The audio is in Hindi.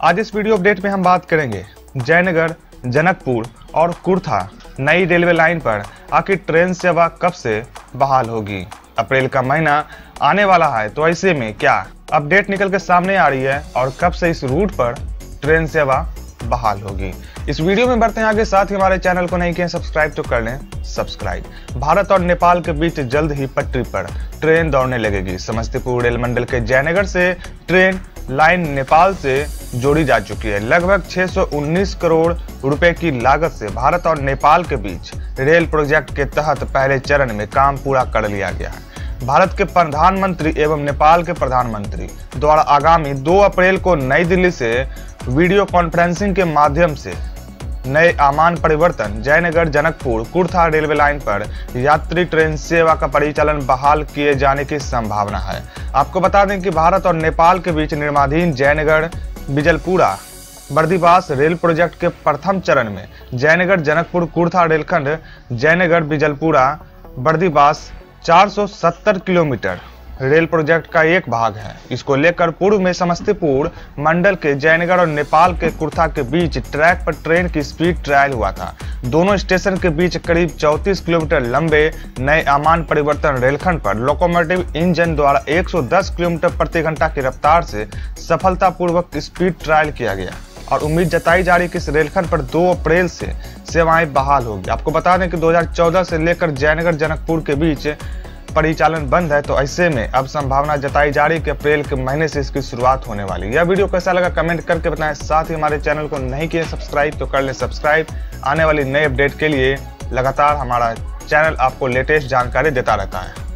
आज इस वीडियो अपडेट में हम बात करेंगे जयनगर, जनकपुर और कुर्था। नई रेलवे लाइन पर आखिर ट्रेन सेवा कब से बहाल होगी? अप्रैल का महीना आने वाला है तो ऐसे में क्या अपडेट निकल के सामने आ रही है और कब से इस रूट पर ट्रेन सेवा बहाल होगी? इस वीडियो में बढ़ते हैं आगे, साथ ही हमारे चैनल को नहीं किए सब्सक्राइब तो कर लें सब्सक्राइब। भारत और नेपाल के बीच जल्द ही पटरी पर ट्रेन दौड़ने लगेगी। समस्तीपुर रेल मंडल के जयनगर से ट्रेन लाइन नेपाल से जोड़ी जा चुकी है। लगभग 619 करोड़ रुपए की लागत से भारत और नेपाल के बीच रेल प्रोजेक्ट के तहत पहले चरण में काम पूरा कर लिया गया है। भारत के प्रधानमंत्री एवं नेपाल के प्रधानमंत्री द्वारा आगामी 2 अप्रैल को नई दिल्ली से वीडियो कॉन्फ्रेंसिंग के माध्यम से नए आमान परिवर्तन, जयनगर, जनकपुर, कुर्था रेलवे लाइन पर यात्री ट्रेन सेवा का परिचालन बहाल किए जाने की संभावना है। आपको बता दें कि भारत और नेपाल के बीच निर्माधीन जयनगर बिजलपुरा बर्दीवास रेल प्रोजेक्ट के प्रथम चरण में जयनगर, जनकपुर, कुर्था रेलखंड, Jaynagar, Bijalpura Bardibas 470 kilometre. Rail project का एक भाग है। इसको लेकर पूर्व में समस्तीपुर मंडल के जयनगर और नेपाल के कुर्था के बीच ट्रैक पर ट्रेन की स्पीड ट्रायल हुआ था। दोनों स्टेशन के बीच करीब 34 किलोमीटर लंबे नए आमान परिवर्तन रेलखंड पर लोकोमोटिव इंजन द्वारा 110 किलोमीटर प्रति घंटा की रफ्तार से सफलतापूर्वक स्पीड ट्रायल किया गया और उम्मीद जताई जा रही कि इस रेलखंड पर 2 अप्रैल से सेवाएँ बहाल होगी। आपको बता दें कि 2014 से लेकर जयनगर जनकपुर के बीच परिचालन बंद है तो ऐसे में अब संभावना जताई जा रही कि अप्रैल के महीने से इसकी शुरुआत होने वाली यह वीडियो कैसा लगा कमेंट करके बताएँ। साथ ही हमारे चैनल को नहीं किए सब्सक्राइब तो कर ले सब्सक्राइब। आने वाली नए अपडेट के लिए लगातार हमारा चैनल आपको लेटेस्ट जानकारी देता रहता है।